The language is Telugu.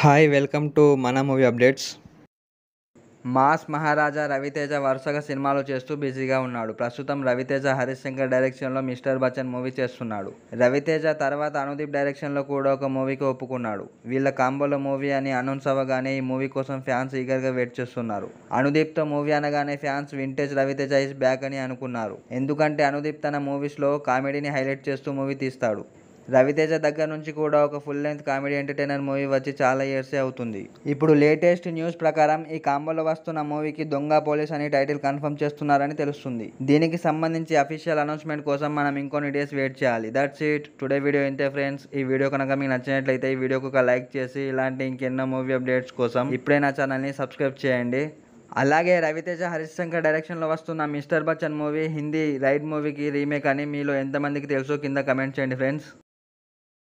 హాయ్ వెల్కమ్ టు మన movie updates mass Maharaja Ravi Teja వరుసగా సినిమాలు చేస్తూ బిజీగా ఉన్నాడు. ప్రస్తుతం రవితేజ హరిశంకర్ డైరెక్షన్లో మిస్టర్ బచ్చన్ మూవీ చేస్తున్నాడు. రవితేజ తర్వాత అనుదీప్ డైరెక్షన్లో కూడా ఒక మూవీకి ఒప్పుకున్నాడు. వీళ్ళ కాంబోలో మూవీ అని అనౌన్స్ అవ్వగానే ఈ మూవీ కోసం ఫ్యాన్స్ ఈగర్గా వెయిట్ చేస్తున్నారు. అనుదీప్తో మూవీ అనగానే fans vintage Ravi Teja is back అని అనుకున్నారు. ఎందుకంటే అనుదీప్ తన మూవీస్లో కామెడీని హైలైట్ చేస్తూ మూవీ తీస్తాడు. రవితేజ దగ్గర నుంచి కూడా ఒక full length comedy entertainer movie వచ్చి చాలా ఇయర్సే అవుతుంది. ఇప్పుడు లేటెస్ట్ న్యూస్ ప్రకారం ఈ కాంబోలో వస్తున్న మూవీకి దొంగ పోలీస్ అని టైటిల్ కన్ఫర్మ్ చేస్తున్నారని తెలుస్తుంది. దీనికి సంబంధించి అఫీషియల్ అనౌన్స్మెంట్ కోసం మనం ఇంకొన్ని డేస్ వెయిట్ చేయాలి. దట్స్ ఇట్ టుడే వీడియో ఇంతే ఫ్రెండ్స్ ఈ వీడియో కనుక మీకు నచ్చినట్లయితే ఈ వీడియోకి ఒక లైక్ చేసి ఇలాంటి ఇంకెన్నో మూవీ అప్డేట్స్ కోసం ఇప్పుడే నా ఛానల్ని సబ్స్క్రైబ్ చేయండి. అలాగే రవితేజ హరీష్ శంకర్ డైరెక్షన్లో వస్తున్న mister Bachchan movie Hindi raid మూవీకి రీమేక్ అని మీలో ఎంతమందికి తెలుసో కింద కమెంట్ చేయండి ఫ్రెండ్స్